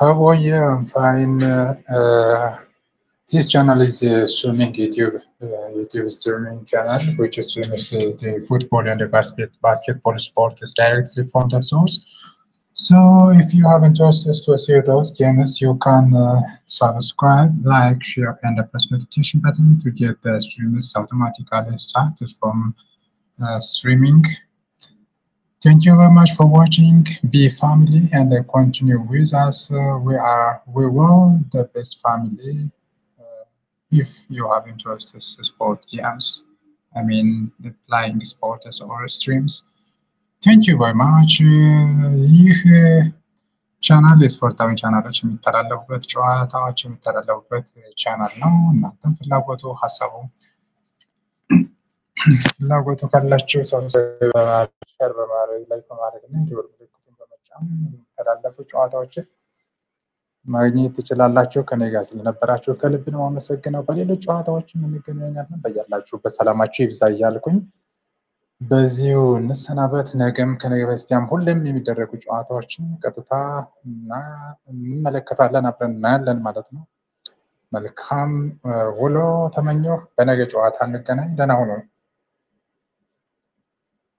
How are you? I'm fine. Uh, this channel is streaming YouTube uh, YouTube streaming channel, which streams uh, the football and the basket basketball sport is directly from the source. So if you have interest to see those games, you can uh, subscribe, like, share, and press notification button to get the streams automatically started from uh, streaming. Thank you very much for watching. Be family and uh, continue with us. Uh, we are we will the best family. Uh, if you have interest in sport games, I mean the playing sports or streams. ቴንክ ዩ ቨሪ ማች። ይህ ቻናል የስፖርታዊ ቻናሎች የሚተላለፉበት ጨዋታዎች የሚተላለፉበት ቻናል ነው። እናንተም ፍላጎቱ ሀሳቡ ፍላጎቱ ካላቸው በማድረግ ሸር በማድረግ ላይ በማድረግ እና የደወል ምልክቱን በመጫን የሚተላለፉ ጨዋታዎችን ማግኘት ትችላላችሁ። ከኔ ጋር ስለነበራችሁ ከልብ ነው አመሰግነው። በሌሎች ጨዋታዎችም እንገናኛለን። በያላችሁበት ሰላማችሁ ይብዛ እያልኩኝ በዚሁ እንሰናበት። ነገም ከነገ በስቲያም ሁሌም የሚደረጉ ጨዋታዎችን ቀጥታ እና እንመለከታለን፣ አብረን እናያለን ማለት ነው። መልካም ውሎ ተመኘሁ። በነገ ጨዋታ እንገናኝ። ደህና ሁኑ።